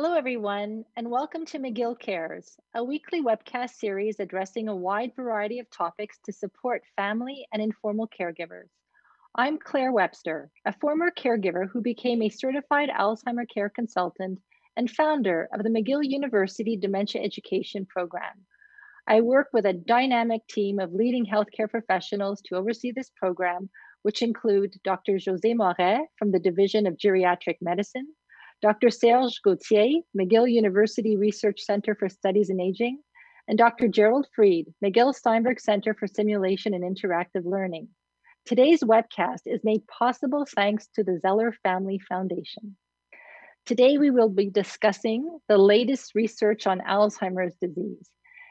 Hello, everyone, and welcome to McGill Cares, a weekly webcast series addressing a wide variety of topics to support family and informal caregivers. I'm Claire Webster, a former caregiver who became a certified Alzheimer care consultant and founder of the McGill University Dementia Education Program. I work with a dynamic team of leading healthcare professionals to oversee this program, which include Dr. José Morais from the Division of Geriatric Medicine, Dr. Serge Gauthier, McGill University Research Center for Studies in Aging, and Dr. Gerald Fried, McGill Steinberg Center for Simulation and Interactive Learning. Today's webcast is made possible thanks to the Zeller Family Foundation. Today, we will be discussing the latest research on Alzheimer's disease.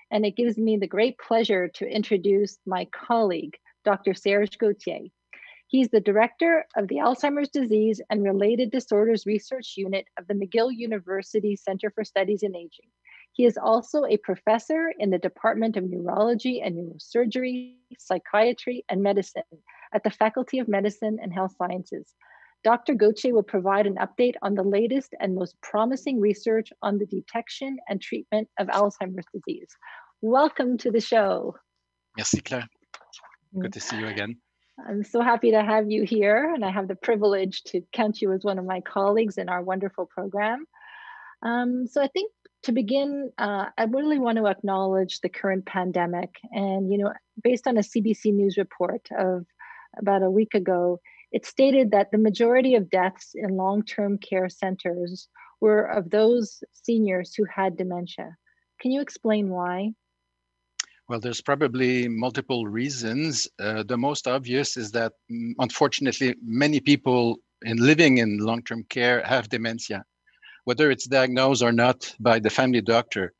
And it gives me the great pleasure to introduce my colleague, Dr. Serge Gauthier. He's the director of the Alzheimer's Disease and Related Disorders Research Unit of the McGill University Center for Studies in Aging. He is also a professor in the Department of Neurology and Neurosurgery, Psychiatry, and Medicine at the Faculty of Medicine and Health Sciences. Dr. Gauthier will provide an update on the latest and most promising research on the detection and treatment of Alzheimer's disease. Welcome to the show. Merci, Claire. Good to see you again. I'm so happy to have you here, and I have the privilege to count you as one of my colleagues in our wonderful program. Um, so I think to begin, uh, I really want to acknowledge the current pandemic. And, you know, based on a CBC News report of about a week ago, it stated that the majority of deaths in long term care centers were of those seniors who had dementia. Can you explain why? Well, there's probably multiple reasons. Uh, the most obvious is that, mm, unfortunately, many people in living in long-term care have dementia, whether it's diagnosed or not by the family doctor.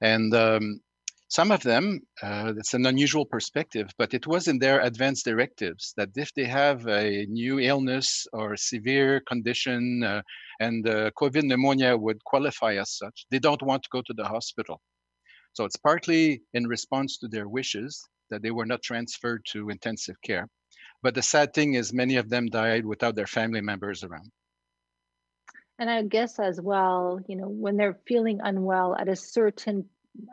And um, some of them, uh, it's an unusual perspective, but it was in their advanced directives that if they have a new illness or severe condition uh, and uh, COVID pneumonia would qualify as such, they don't want to go to the hospital. So it's partly in response to their wishes that they were not transferred to intensive care. But the sad thing is many of them died without their family members around. And I guess as well, you know, when they're feeling unwell at a certain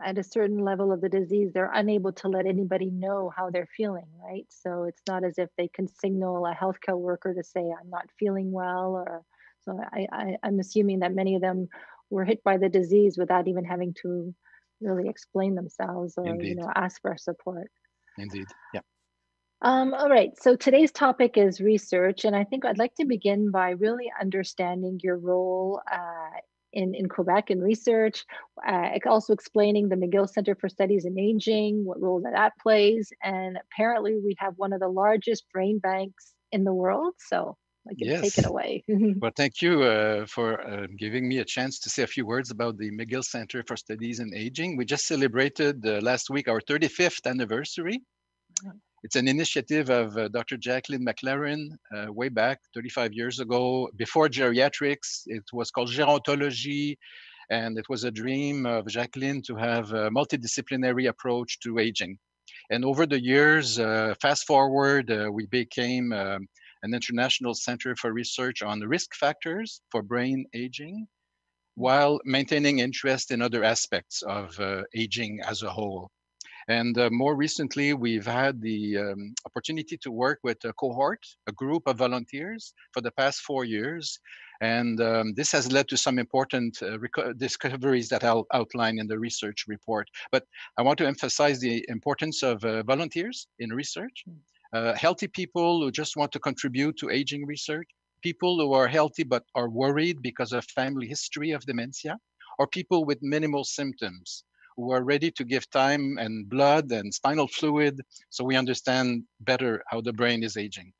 at a certain level of the disease, they're unable to let anybody know how they're feeling, right? So it's not as if they can signal a healthcare worker to say, I'm not feeling well, or so I, I, I'm assuming that many of them were hit by the disease without even having to really explain themselves or Indeed. you know ask for support Indeed. Yeah. Um, all right. So today's topic is research, and I think I'd like to begin by really understanding your role uh, in in Quebec in research. Uh, also explaining the McGill Center for Studies in Aging, what role that that plays, and apparently we have one of the largest brain banks in the world. So I can yes. take it away. well, thank you uh, for uh, giving me a chance to say a few words about the McGill Center for Studies in Aging. We just celebrated uh, last week our 35th anniversary. It's an initiative of uh, Dr. Jacqueline McClaran uh, way back 35 years ago. Before geriatrics, it was called gerontology, and it was a dream of Jacqueline to have a multidisciplinary approach to aging. And over the years, uh, fast forward, we became um, an international center for research on risk factors for brain aging while maintaining interest in other aspects of uh, aging as a whole. And uh, more recently, we've had the um, opportunity to work with a cohort, a group of volunteers for the past four years. And um, this has led to some important uh, discoveries that I'll outline in the research report. But I want to emphasize the importance of uh, volunteers in research uh, healthy people who just want to contribute to aging research, people who are healthy but are worried because of family history of dementia, or people with minimal symptoms who are ready to give time and blood and spinal fluid so we understand better how the brain is aging.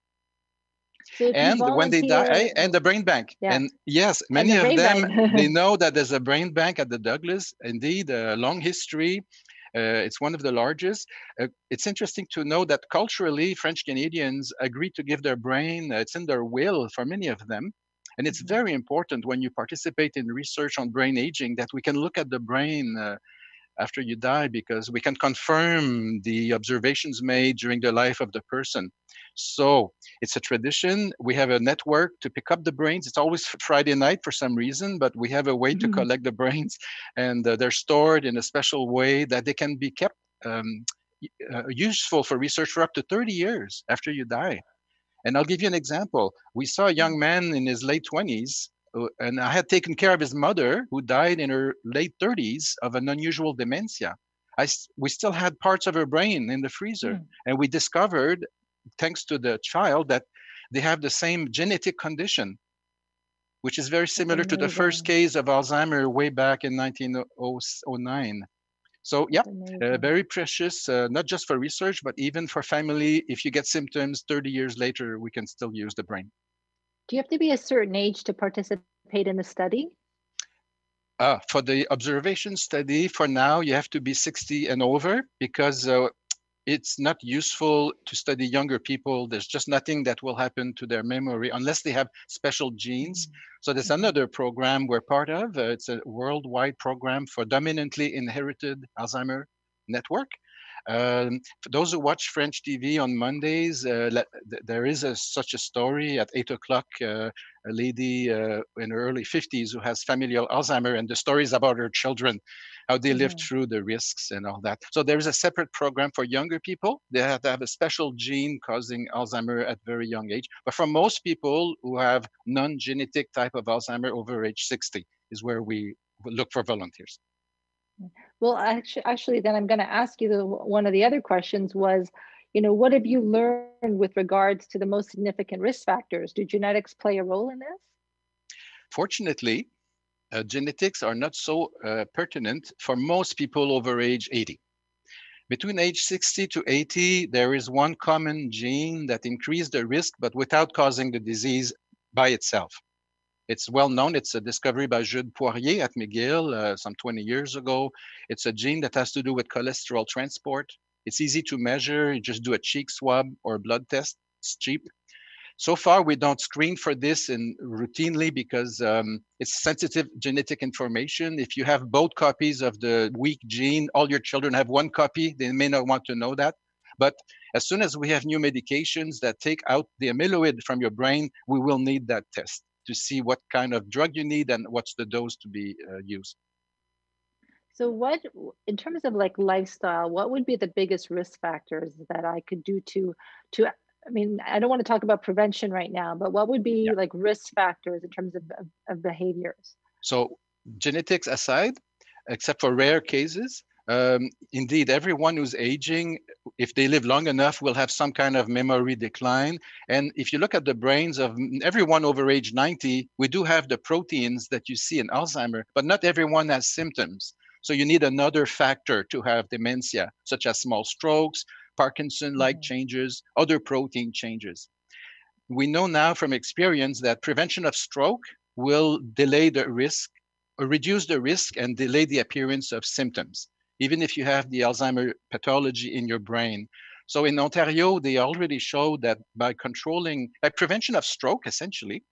So and when they die, and the brain bank. Yeah. And yes, many and the of them, they know that there's a brain bank at the Douglas. Indeed, a long history it's one of the largest. Uh, it's interesting to know that culturally, French Canadians agree to give their brain, uh, it's in their will for many of them. And it's mm-hmm. very important when you participate in research on brain aging that we can look at the brain uh, after you die because we can confirm the observations made during the life of the person. So it's a tradition. We have a network to pick up the brains. It's always Friday night for some reason, but we have a way to mm-hmm. collect the brains, and uh, they're stored in a special way that they can be kept um, uh, useful for research for up to 30 years after you die. And I'll give you an example. We saw a young man in his late 20s, uh, and I had taken care of his mother who died in her late 30s of an unusual dementia. I, we still had parts of her brain in the freezer, mm. and we discovered, thanks to the child, that they have the same genetic condition, which is very similar to the first case of Alzheimer way back in 1909. So yeah, uh, very precious, uh, not just for research, but even for family. If you get symptoms 30 years later, we can still use the brain. Do you have to be a certain age to participate in the study? Uh, for the observation study, for now, you have to be 60 and over because uh, it's not useful to study younger people. There's just nothing that will happen to their memory unless they have special genes. So there's mm-hmm. another program we're part of. Uh, it's a worldwide program for dominantly inherited Alzheimer network. Um, for those who watch French TV on Mondays, uh, there is a, such a story at eight o'clock. Uh, a lady uh, in her early 50s who has familial Alzheimer, and the stories about her children, how they lived mm-hmm. through the risks and all that. So there is a separate program for younger people. They have to have a special gene causing Alzheimer at very young age. But for most people who have non-genetic type of Alzheimer over age 60 is where we look for volunteers. Well, actually, actually, then I'm going to ask you the one of the other questions was, you know, what have you learned with regards to the most significant risk factors? Do genetics play a role in this? Fortunately, uh, genetics are not so uh, pertinent for most people over age 80. Between age 60 to 80, there is one common gene that increases the risk, but without causing the disease by itself. It's well known. It's a discovery by Jude Poirier at McGill uh, some 20 years ago. It's a gene that has to do with cholesterol transport. It's easy to measure. You just do a cheek swab or a blood test. It's cheap. So far, we don't screen for this in routinely because um, it's sensitive genetic information. If you have both copies of the weak gene, all your children have one copy. They may not want to know that. But as soon as we have new medications that take out the amyloid from your brain, we will need that test to see what kind of drug you need and what's the dose to be uh, used. So what, in terms of like lifestyle, what would be the biggest risk factors that I could do to, to, I mean, I don't want to talk about prevention right now, but what would be yeah. like risk factors in terms of, of, of behaviors? So genetics aside, except for rare cases, um, indeed, everyone who's aging, if they live long enough, will have some kind of memory decline. And if you look at the brains of everyone over age 90, we do have the proteins that you see in Alzheimer, but not everyone has symptoms. So you need another factor to have dementia, such as small strokes, Parkinson-like mm-hmm. changes, other protein changes. We know now from experience that prevention of stroke will delay the risk or reduce the risk and delay the appearance of symptoms even if you have the Alzheimer pathology in your brain. So in Ontario, they already showed that by controlling, by prevention of stroke, essentially,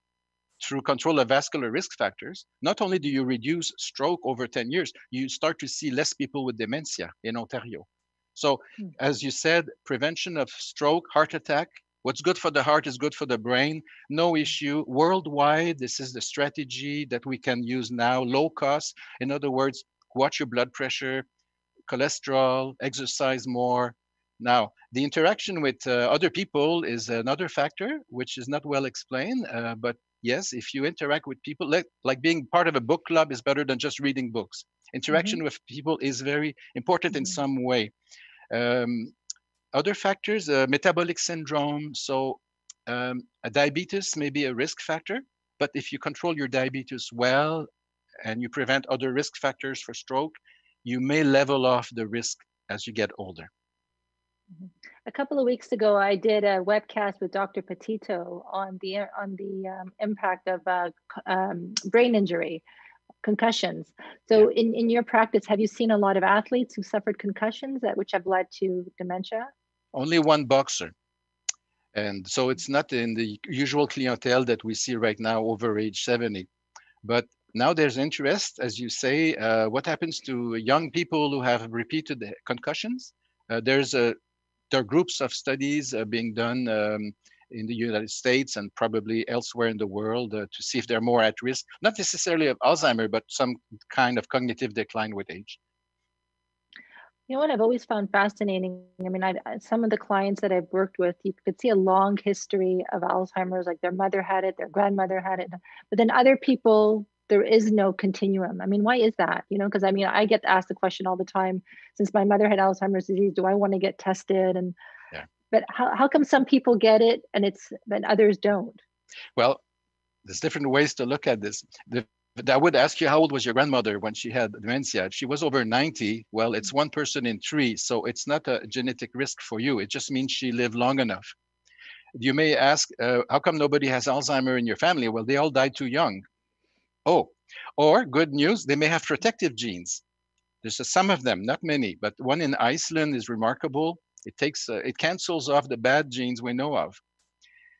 through control of vascular risk factors, not only do you reduce stroke over 10 years, you start to see less people with dementia in Ontario. So, mm. as you said, prevention of stroke, heart attack, what's good for the heart is good for the brain, no issue. Worldwide, this is the strategy that we can use now, low cost. In other words, watch your blood pressure, cholesterol, exercise more. Now, the interaction with uh, other people is another factor, which is not well explained. Uh, but yes, if you interact with people, like, like being part of a book club is better than just reading books. Interaction mm-hmm. with people is very important mm-hmm. in some way. Um, other factors, uh, metabolic syndrome. So, um, diabetes may be a risk factor, but if you control your diabetes well and you prevent other risk factors for stroke, you may level off the risk as you get older. A couple of weeks ago, I did a webcast with Dr. Ptito on the on the um, impact of uh, um, brain injury, concussions. So, in, in your practice, have you seen a lot of athletes who suffered concussions that which have led to dementia? Only one boxer, and so it's not in the usual clientele that we see right now over age seventy. But now there's interest, as you say, uh, what happens to young people who have repeated concussions? Uh, there's a there are groups of studies uh, being done um, in the United States and probably elsewhere in the world uh, to see if they're more at risk, not necessarily of Alzheimer, but some kind of cognitive decline with age. You know what I've always found fascinating? I mean, I, some of the clients that I've worked with, you could see a long history of Alzheimer's, like their mother had it, their grandmother had it, but then other people, there is no continuum. I mean, why is that? You know, because I mean, I get asked the question all the time since my mother had Alzheimer's disease, do I want to get tested? And yeah. but how, how come some people get it and it's but others don't? Well, there's different ways to look at this. The but I would ask you, how old was your grandmother when she had dementia? If she was over 90, well, it's one person in three, so it's not a genetic risk for you. It just means she lived long enough. You may ask, uh, how come nobody has Alzheimer in your family? Well, they all died too young. Oh, or good news, they may have protective genes. There's a, some of them, not many, but one in Iceland is remarkable. It takes, uh, it cancels off the bad genes we know of.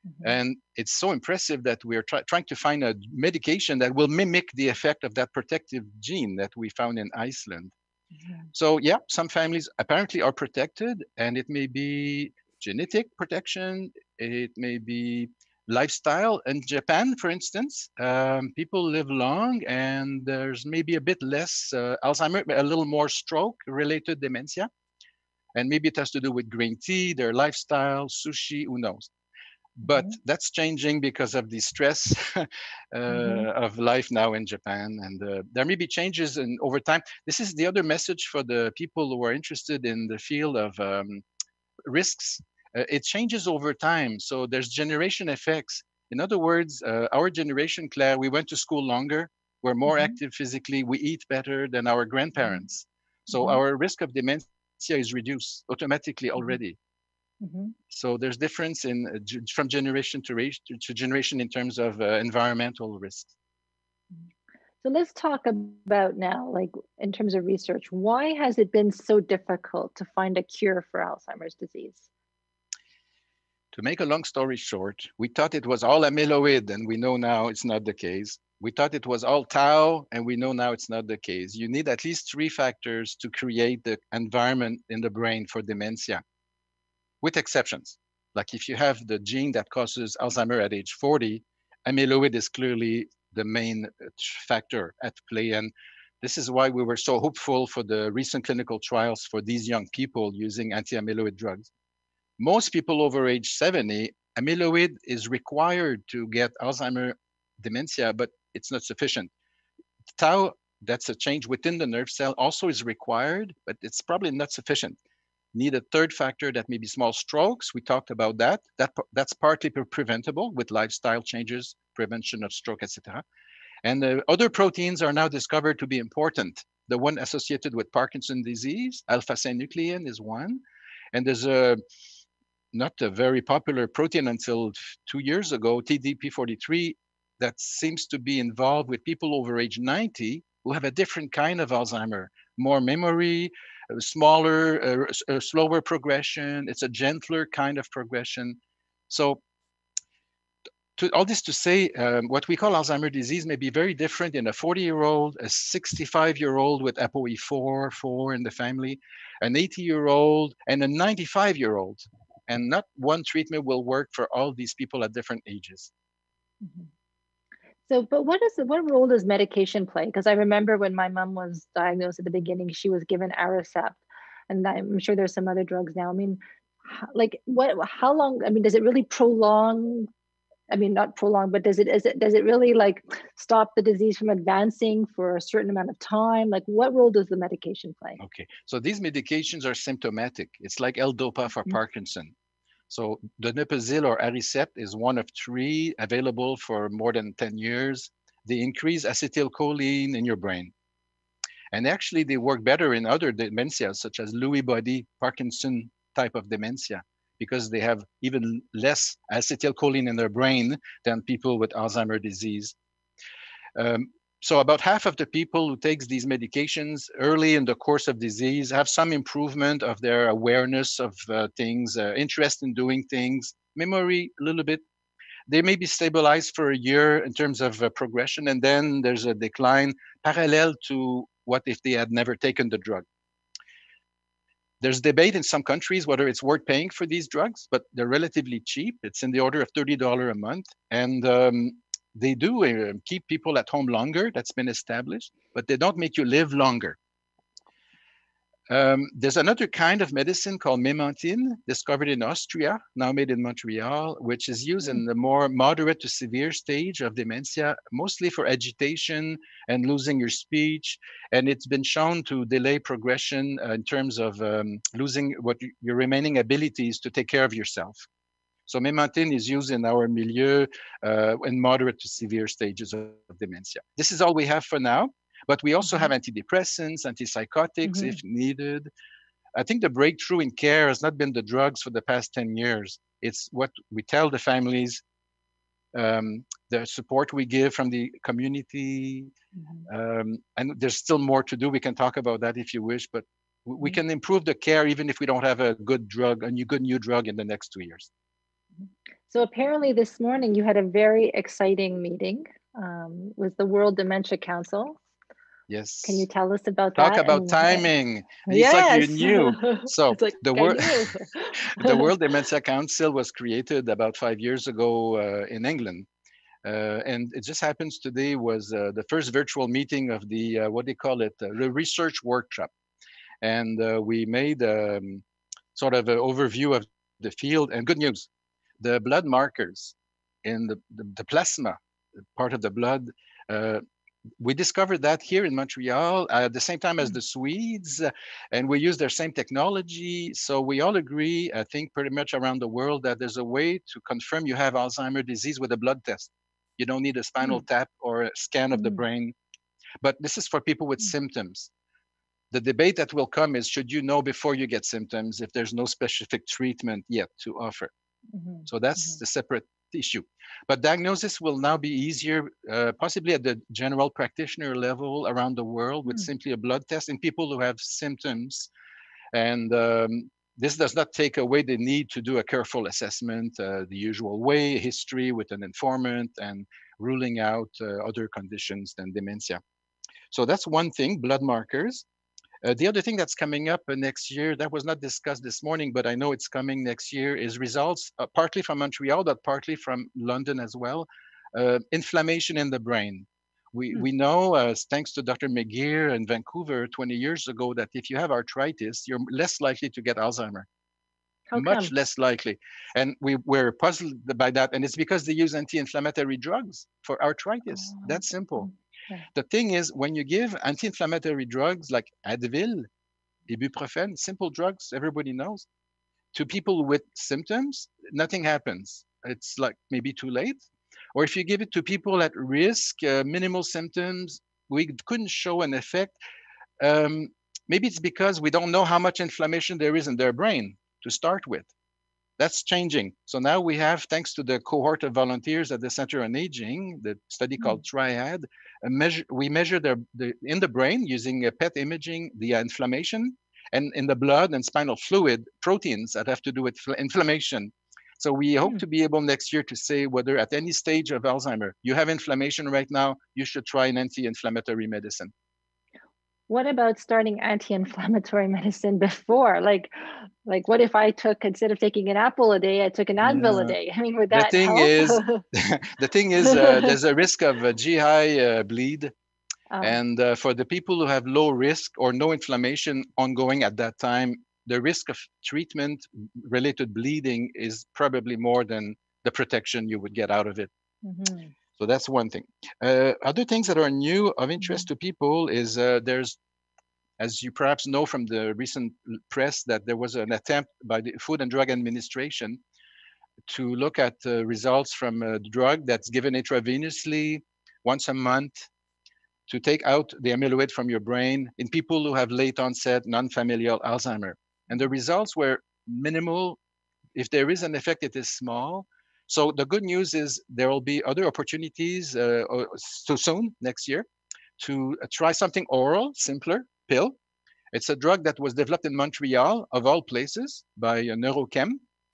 Mm-hmm. And it's so impressive that we are try- trying to find a medication that will mimic the effect of that protective gene that we found in Iceland. Mm-hmm. So, yeah, some families apparently are protected, and it may be genetic protection, it may be lifestyle. In Japan, for instance, um, people live long, and there's maybe a bit less uh, Alzheimer, a little more stroke related dementia. And maybe it has to do with green tea, their lifestyle, sushi, who knows but mm-hmm. that's changing because of the stress uh, mm-hmm. of life now in Japan, and uh, there may be changes in over time. This is the other message for the people who are interested in the field of um, risks. Uh, it changes over time, so there's generation effects. In other words, uh, our generation, Claire, we went to school longer, we're more mm-hmm. active physically, we eat better than our grandparents. So mm-hmm. our risk of dementia is reduced automatically mm-hmm. already. Mm-hmm. So there's difference in uh, from generation to, to generation in terms of uh, environmental risks. So let's talk about now, like in terms of research, why has it been so difficult to find a cure for Alzheimer's disease? To make a long story short, we thought it was all amyloid, and we know now it's not the case. We thought it was all tau, and we know now it's not the case. You need at least three factors to create the environment in the brain for dementia with exceptions. Like if you have the gene that causes Alzheimer at age 40, amyloid is clearly the main uh, factor at play. And this is why we were so hopeful for the recent clinical trials for these young people using anti-amyloid drugs. Most people over age 70, amyloid is required to get Alzheimer dementia, but it's not sufficient. Tau, that's a change within the nerve cell, also is required, but it's probably not sufficient need a third factor that may be small strokes. We talked about that. that that's partly preventable with lifestyle changes, prevention of stroke, etc. And the other proteins are now discovered to be important. The one associated with Parkinson disease, alpha-synuclein is one. And there's a not a very popular protein until two years ago, TDP43, that seems to be involved with people over age 90 who have a different kind of Alzheimer, more memory, smaller, uh, slower progression. It's a gentler kind of progression. So to, all this to say, um, what we call Alzheimer's disease may be very different in a 40 year old, a 65 year old with ApoE4, 4 in the family, an 80 year old, and a 95 year old. And not one treatment will work for all these people at different ages. Mm-hmm. So, but what is what role does medication play? Because I remember when my mom was diagnosed at the beginning, she was given Aricept, and I'm sure there's some other drugs now. I mean, like what? How long? I mean, does it really prolong? I mean, not prolong, but does it is it does it really like stop the disease from advancing for a certain amount of time? Like, what role does the medication play? Okay, so these medications are symptomatic. It's like L-Dopa for mm-hmm. Parkinson. So donepezil or Aricept is one of three available for more than 10 years. They increase acetylcholine in your brain. And actually they work better in other dementias such as Lewy body, Parkinson type of dementia, because they have even less acetylcholine in their brain than people with Alzheimer disease. Um, so about half of the people who takes these medications early in the course of disease have some improvement of their awareness of uh, things, uh, interest in doing things, memory a little bit. they may be stabilized for a year in terms of uh, progression, and then there's a decline parallel to what if they had never taken the drug. There's debate in some countries whether it's worth paying for these drugs, but they're relatively cheap. It's in the order of $30 a month. And um, they do uh, keep people at home longer, that's been established, but they don't make you live longer. Um, there's another kind of medicine called memantine, discovered in Austria, now made in Montreal, which is used in hmm. the more moderate to severe stage of dementia, mostly for agitation and losing your speech. And it's been shown to delay progression uh, in terms of um, losing what your remaining abilities to take care of yourself. So memantine is used in our milieu uh, in moderate to severe stages of dementia. This is all we have for now. But we also have mm-hmm. antidepressants, antipsychotics mm-hmm. if needed. I think the breakthrough in care has not been the drugs for the past 10 years. It's what we tell the families, um, the support we give from the community. Mm-hmm. Um, and there's still more to do. We can talk about that if you wish, but we mm-hmm. can improve the care even if we don't have a good drug, a new good new drug in the next two years. Mm-hmm. So apparently this morning you had a very exciting meeting um, with the World Dementia Council. Yes. Can you tell us about Talk that? Talk about timing. Yes. It's like you knew. So like the world the World Dementia Council was created about five years ago uh, in England. Uh, and it just happens today was uh, the first virtual meeting of the uh, what they call it uh, the research workshop and uh, we made um, sort of an overview of the field and good news the blood markers in the, the, the plasma part of the blood we discovered that here in Montreal at the same time as hmm. the Swedes, and we use their same technology. So we all agree, I think, pretty much around the world that there's a way to confirm you have Alzheimer's disease with a blood test. You don't need a spinal mm. tap or a scan of the hmm. brain. But this is for people with mm. symptoms. The debate that will come is should you know before you get symptoms if there's no specific treatment yet to offer? -hmm. So that's -hmm. the separate issue. But diagnosis will now be easier, uh, possibly at the general practitioner level around the world with mm. simply a blood test in people who have symptoms. And um, this does not take away the need to do a careful assessment uh, the usual way, history with an informant and ruling out uh, other conditions than dementia. So that's one thing, blood markers. Uh, the other thing that's coming up uh, next year that was not discussed this morning, but I know it's coming next year is results uh, partly from Montreal, but partly from London as well. Uh, inflammation in the brain. We, hmm. we know, uh, thanks to Dr. McGeer in Vancouver 20 years ago, that if you have arthritis, you're less likely to get Alzheimer. How much come? less likely. And we were puzzled by that. And it's because they use anti inflammatory drugs for arthritis. Oh. That's simple. The thing is, when you give anti-inflammatory drugs like Advil, ibuprofen, simple drugs everybody knows, to people with symptoms, nothing happens. It's like maybe too late. Or if you give it to people at risk, uh, minimal symptoms, we couldn't show an effect. Um, maybe it's because we don't know how much inflammation there is in their brain to start with. That's changing. So now we have, thanks to the cohort of volunteers at the Center on Aging, the study called mm. Triad, measure, we measure the, the, in the brain using a PET imaging the inflammation and in the blood and spinal fluid proteins that have to do with inflammation. So we hope mm. to be able next year to say whether at any stage of Alzheimer you have inflammation right now, you should try an anti-inflammatory medicine what about starting anti-inflammatory medicine before like like what if i took instead of taking an apple a day i took an advil yeah. a day i mean would that the thing help? is the thing is uh, there's a risk of a gi uh, bleed oh. and uh, for the people who have low risk or no inflammation ongoing at that time the risk of treatment related bleeding is probably more than the protection you would get out of it mm-hmm. So that's one thing. Uh, other things that are new of interest mm-hmm. to people is uh, there's, as you perhaps know from the recent press, that there was an attempt by the Food and Drug Administration to look at uh, results from a drug that's given intravenously once a month to take out the amyloid from your brain in people who have late onset non-familial Alzheimer. And the results were minimal. If there is an effect, it is small. So the good news is there will be other opportunities uh, so soon next year to uh, try something oral, simpler pill. It's a drug that was developed in Montreal, of all places, by uh, Neurochem.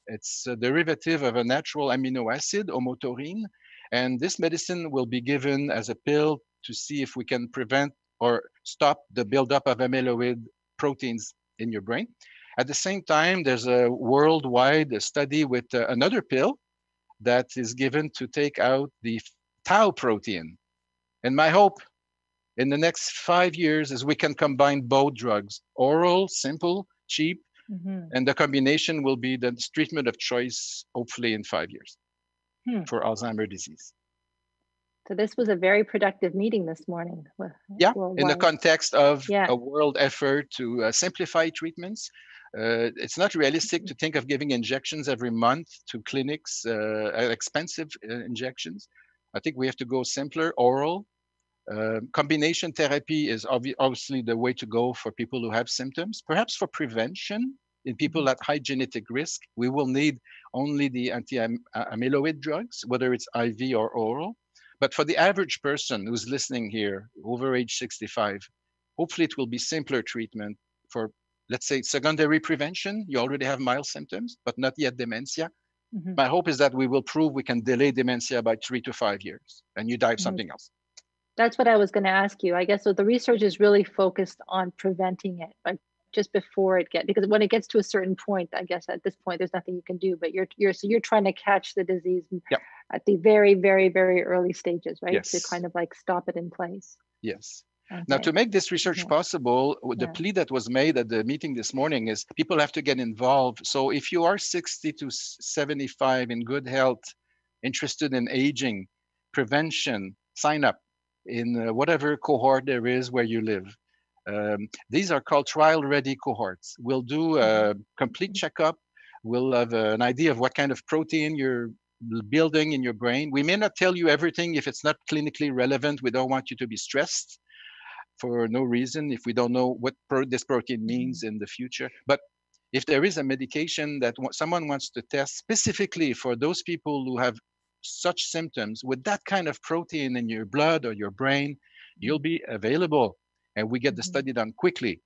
It's a derivative of a natural amino acid, homotaurine, and this medicine will be given as a pill to see if we can prevent or stop the buildup of amyloid proteins in your brain. At the same time, there's a worldwide study with uh, another pill that is given to take out the tau protein. And my hope in the next five years is we can combine both drugs, oral, simple, cheap, mm-hmm. and the combination will be the treatment of choice, hopefully in five years hmm. for Alzheimer's disease. So this was a very productive meeting this morning. Yeah, worldwide. in the context of yeah. a world effort to uh, simplify treatments. Uh, it's not realistic mm-hmm. to think of giving injections every month to clinics, uh, expensive uh, injections. I think we have to go simpler, oral. Uh, combination therapy is obvi obviously the way to go for people who have symptoms. Perhaps for prevention in people mm-hmm. at high genetic risk, we will need only the anti-amyloid drugs, whether it's IV or oral. But for the average person who's listening here, over age 65, hopefully it will be simpler treatment for, let's say, secondary prevention. You already have mild symptoms, but not yet dementia. Mm-hmm. My hope is that we will prove we can delay dementia by three to five years and you die of mm-hmm. something else. That's what I was going to ask you. I guess so the research is really focused on preventing it, like just before it gets because when it gets to a certain point, I guess at this point there's nothing you can do. But you're you're so you're trying to catch the disease yep at the very, very, very early stages, right? Yes. To kind of like stop it in place. Yes. Okay. Now, to make this research possible, the yeah. plea that was made at the meeting this morning is people have to get involved. So, if you are 60 to 75 in good health, interested in aging, prevention, sign up in uh, whatever cohort there is where you live. Um, these are called trial ready cohorts. We'll do a mm-hmm. complete checkup. We'll have an idea of what kind of protein you're building in your brain. We may not tell you everything if it's not clinically relevant. We don't want you to be stressed for no reason if we don't know what pro- this protein means mm-hmm. in the future. But if there is a medication that someone wants to test specifically for those people who have such symptoms with that kind of protein in your blood or your brain, you'll be available and we get the mm-hmm. study done quickly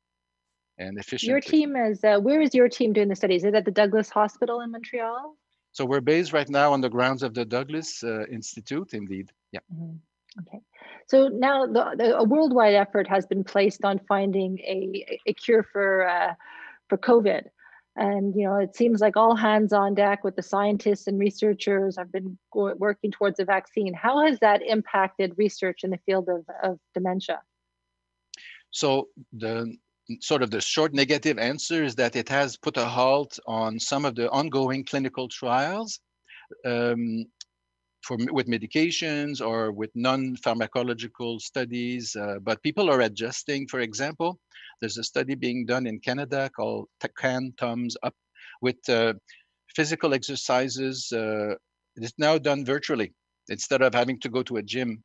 and efficiently. Your team is, uh, where is your team doing the study? Is it at the Douglas Hospital in Montreal? So we're based right now on the grounds of the Douglas uh, Institute, indeed. Yeah. Mm-hmm. Okay. So now the, the, a worldwide effort has been placed on finding a, a cure for uh, for COVID. And you know, it seems like all hands on deck with the scientists and researchers have been working towards a vaccine. How has that impacted research in the field of, of dementia? So the sort of the short negative answer is that it has put a halt on some of the ongoing clinical trials um, for with medications or with non-pharmacological studies. Uh, but people are adjusting. For example, there's a study being done in Canada called CAN Thumbs Up with uh, physical exercises. Uh, it's now done virtually instead of having to go to a gym.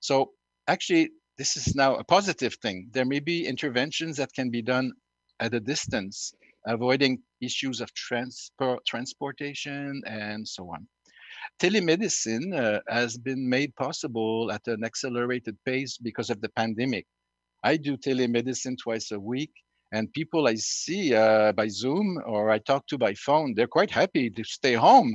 So actually, this is now a positive thing. There may be interventions that can be done at a distance, avoiding issues of transport, transportation and so on. Telemedicine uh, has been made possible at an accelerated pace because of the pandemic. I do telemedicine twice a week, and people I see uh, by Zoom or I talk to by phone, they're quite happy to stay home.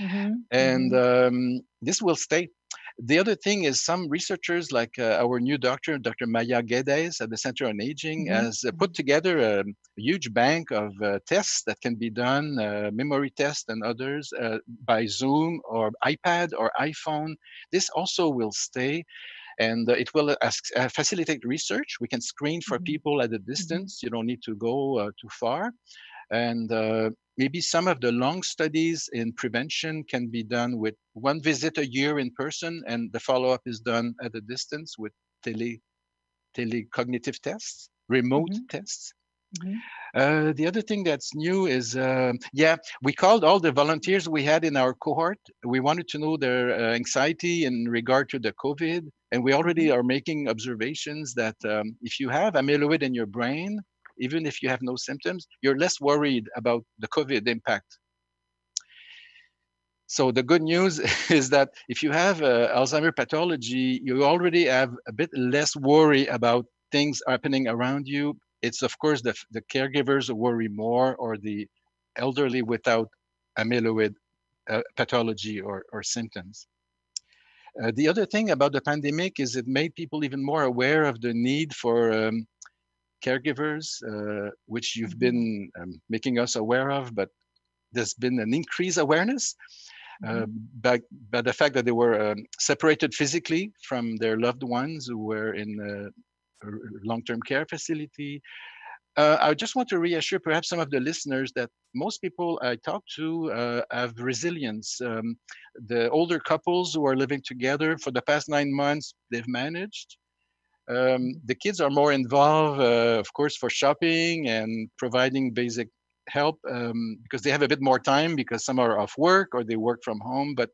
Mm-hmm. And mm-hmm. Um, this will stay the other thing is some researchers, like uh, our new doctor, Dr. Maiya Geddes at the Center on Aging, mm-hmm. has uh, put mm-hmm. together a, a, huge bank of uh, tests that can be done, uh, memory tests and others, uh, by Zoom or iPad or iPhone. This also will stay and uh, it will ask, uh, facilitate research. We can screen for mm-hmm. people at a mm-hmm. distance. You don't need to go uh, too far. And maybe some of the long studies in prevention can be done with one visit a year in person and the follow-up is done at a distance with tele telecognitive tests remote mm-hmm. tests mm-hmm. Uh, the other thing that's new is, uh, yeah, we called all the volunteers we had in our cohort. We wanted to know their uh, anxiety in regard to the COVID. And we already mm-hmm. are making observations that um, if you have amyloid in your brain, even if you have no symptoms, you're less worried about the COVID impact. So the good news is that if you have uh, Alzheimer pathology, you already have a bit less worry about things happening around you. It's of course the, the caregivers worry more or the elderly without amyloid uh, pathology or, or symptoms. Uh, the other thing about the pandemic is it made people even more aware of the need for um, caregivers, uh, which you've mm-hmm. been um, making us aware of, but there's been an increased awareness uh, by, by the fact that they were um, separated physically from their loved ones who were in a long-term care facility. Uh, I just want to reassure perhaps some of the listeners that most people I talk to uh, have resilience. Um, the older couples who are living together for the past nine months, they've managed. Um, the kids are more involved, uh, of course, for shopping and providing basic help um, because they have a bit more time because some are off work or they work from home. But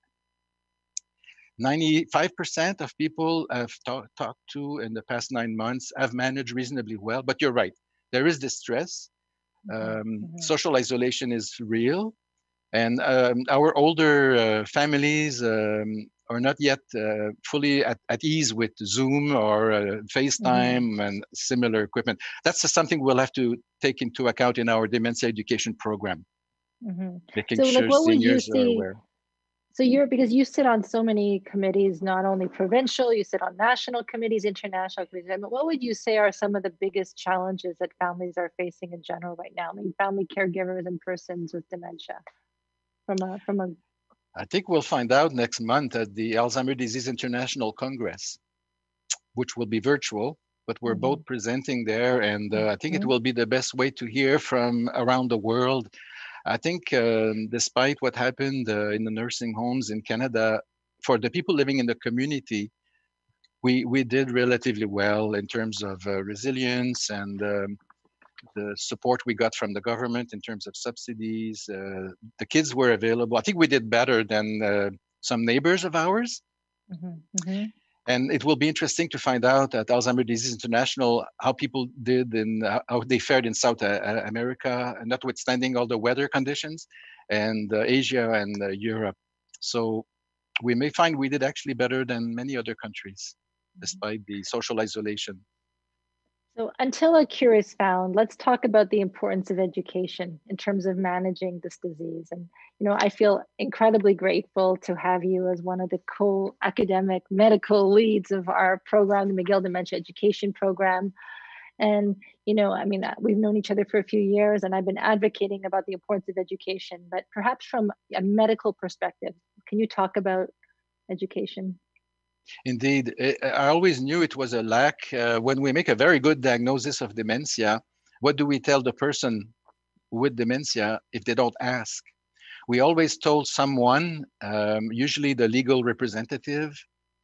95% of people I've talk, talked to in the past nine months have managed reasonably well. But you're right, there is distress. Mm-hmm. Um, mm-hmm. Social isolation is real. And um, our older uh, families um, are not yet uh, fully at, at ease with Zoom or uh, FaceTime mm-hmm. and similar equipment. That's something we'll have to take into account in our dementia education program. Mm-hmm. Making so, sure like, what seniors would you see, are aware. So you're because you sit on so many committees, not only provincial, you sit on national committees, international committees. Mean, what would you say are some of the biggest challenges that families are facing in general right now? I mean, family caregivers and persons with dementia, from a from a I think we'll find out next month at the Alzheimer Disease International Congress, which will be virtual, but we're mm-hmm. both presenting there. And uh, I think mm-hmm. it will be the best way to hear from around the world. I think, um, despite what happened uh, in the nursing homes in Canada, for the people living in the community, we, we did relatively well in terms of uh, resilience and um, the support we got from the government in terms of subsidies. Uh, the kids were available. I think we did better than uh, some neighbors of ours. Mm-hmm. Mm-hmm. And it will be interesting to find out at Alzheimer Disease International how people did and how they fared in South uh, America, notwithstanding all the weather conditions, and uh, Asia and uh, Europe. So we may find we did actually better than many other countries, mm-hmm. despite the social isolation. So until a cure is found, let's talk about the importance of education in terms of managing this disease. And you know, I feel incredibly grateful to have you as one of the co-academic medical leads of our program, the McGill Dementia Education Program. And you know, I mean, we've known each other for a few years, and I've been advocating about the importance of education. But perhaps from a medical perspective, can you talk about education? Indeed, I always knew it was a lack. Uh, when we make a very good diagnosis of dementia, what do we tell the person with dementia if they don't ask? We always told someone, um, usually the legal representative,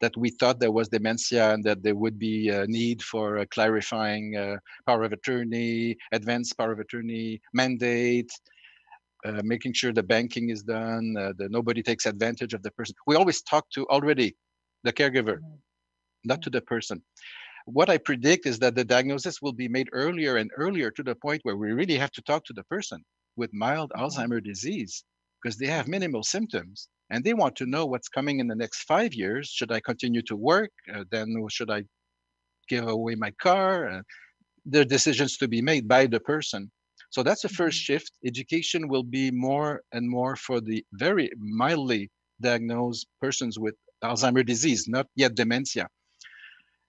that we thought there was dementia and that there would be a need for a clarifying uh, power of attorney, advanced power of attorney mandate, uh, making sure the banking is done, uh, that nobody takes advantage of the person. We always talk to already the caregiver, mm-hmm. not to the person. What I predict is that the diagnosis will be made earlier and earlier to the point where we really have to talk to the person with mild mm-hmm. Alzheimer disease because they have minimal symptoms and they want to know what's coming in the next five years. Should I continue to work? Uh, then should I give away my car? Uh, there are decisions to be made by the person. So that's the first mm-hmm. shift. Education will be more and more for the very mildly diagnosed persons with Alzheimer disease, not yet dementia.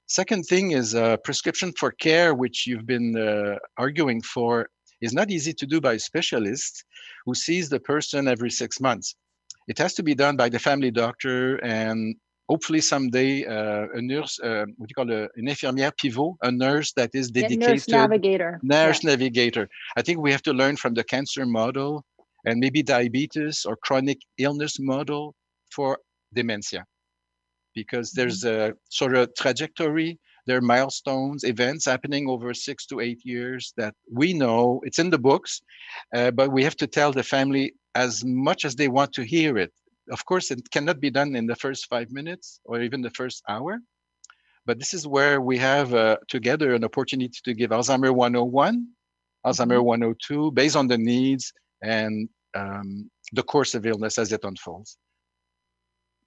Second thing is a uh, prescription for care, which you've been uh, arguing for, is not easy to do by a specialist who sees the person every six months. It has to be done by the family doctor and hopefully someday uh, a nurse, uh, what do you call it, an infirmière pivot, a nurse that is dedicated. Nurse navigator. Nurse yeah. navigator. I think we have to learn from the cancer model and maybe diabetes or chronic illness model for dementia because mm-hmm. there's a sort of trajectory there are milestones events happening over six to eight years that we know it's in the books uh, but we have to tell the family as much as they want to hear it of course it cannot be done in the first five minutes or even the first hour but this is where we have uh, together an opportunity to give alzheimer 101 alzheimer mm-hmm. 102 based on the needs and um, the course of illness as it unfolds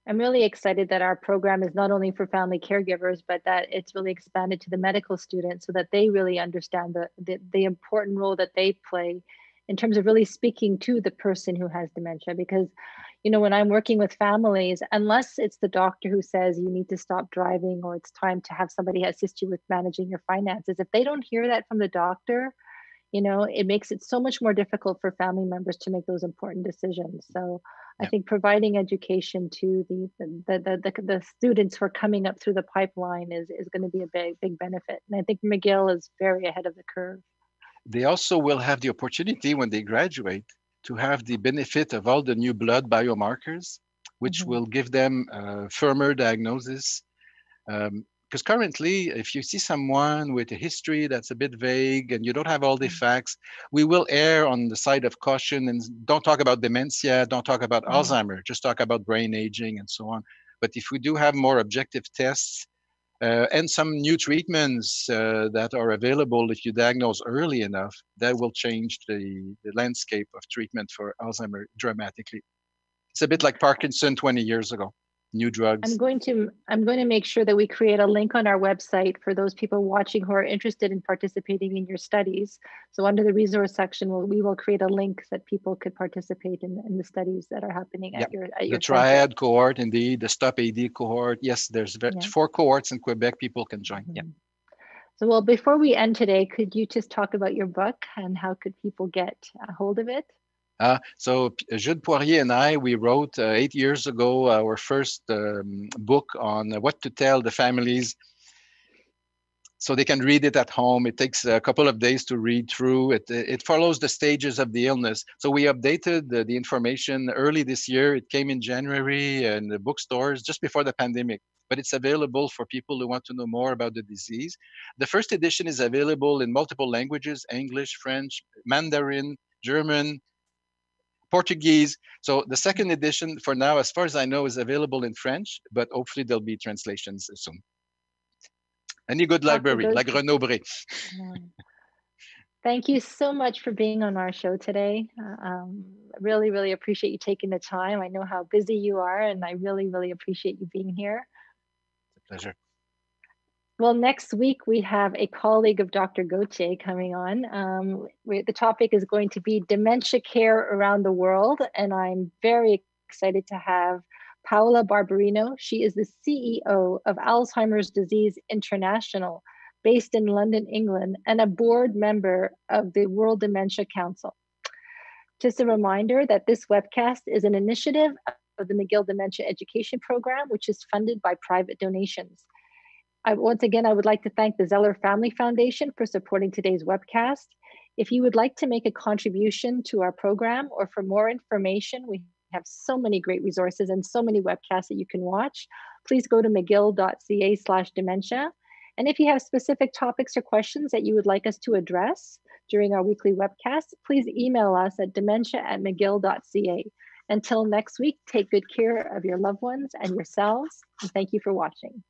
I'm really excited that our program is not only for family caregivers, but that it's really expanded to the medical students so that they really understand the, the, the important role that they play in terms of really speaking to the person who has dementia. Because you know when i'm working with families unless it's the doctor who says you need to stop driving or it's time to have somebody assist you with managing your finances if they don't hear that from the doctor you know it makes it so much more difficult for family members to make those important decisions. So i think providing education to the the, the the, the students who are coming up through the pipeline is is going to be a big big benefit. And i think mcgill is very ahead of the curve. They also will have the opportunity when they graduate to have the benefit of all the new blood biomarkers which mm-hmm. will give them a firmer diagnosis um, because currently if you see someone with a history that's a bit vague and you don't have all the mm. facts we will err on the side of caution and don't talk about dementia don't talk about mm. alzheimer just talk about brain aging and so on but if we do have more objective tests uh, and some new treatments uh, that are available if you diagnose early enough that will change the, the landscape of treatment for alzheimer dramatically it's a bit like parkinson 20 years ago new drugs. I'm going to i'm going to make sure that we create a link on our website for those people watching who are interested in participating in your studies. So under the resource section we'll, we will create a link that people could participate in, in the studies that are happening at your at the your triad center. cohort indeed the stop ad cohort. Yes there's yeah. four cohorts in quebec people can join. Mm-hmm. yeah so well before we end today could you just talk about your book and how could people get a hold of it uh, so Judes Poirier and I, we wrote uh, eight years ago our first um, book on what to tell the families so they can read it at home. It takes a couple of days to read through. It, it follows the stages of the illness. So we updated the, the information early this year. It came in January in the bookstores just before the pandemic, but it's available for people who want to know more about the disease. The first edition is available in multiple languages, English, French, Mandarin, German, Portuguese. So the second edition for now, as far as I know, is available in French, but hopefully there'll be translations soon. Any good library, like Renaud-Bray. Thank you so much for being on our show today. Uh, um, really, really appreciate you taking the time. I know how busy you are, and I really, really appreciate you being here. It's a pleasure. Well, next week we have a colleague of Dr. Gauthier coming on. Um, we, the topic is going to be dementia care around the world, and I'm very excited to have Paola Barbarino. She is the CEO of Alzheimer's Disease International, based in London, England, and a board member of the World Dementia Council. Just a reminder that this webcast is an initiative of the McGill Dementia Education Program, which is funded by private donations. I, once again, I would like to thank the Zeller Family Foundation for supporting today's webcast. If you would like to make a contribution to our program or for more information, we have so many great resources and so many webcasts that you can watch. Please go to mcgill.ca slash dementia. And if you have specific topics or questions that you would like us to address during our weekly webcast, please email us at dementia at mcgill.ca. Until next week, take good care of your loved ones and yourselves. And thank you for watching.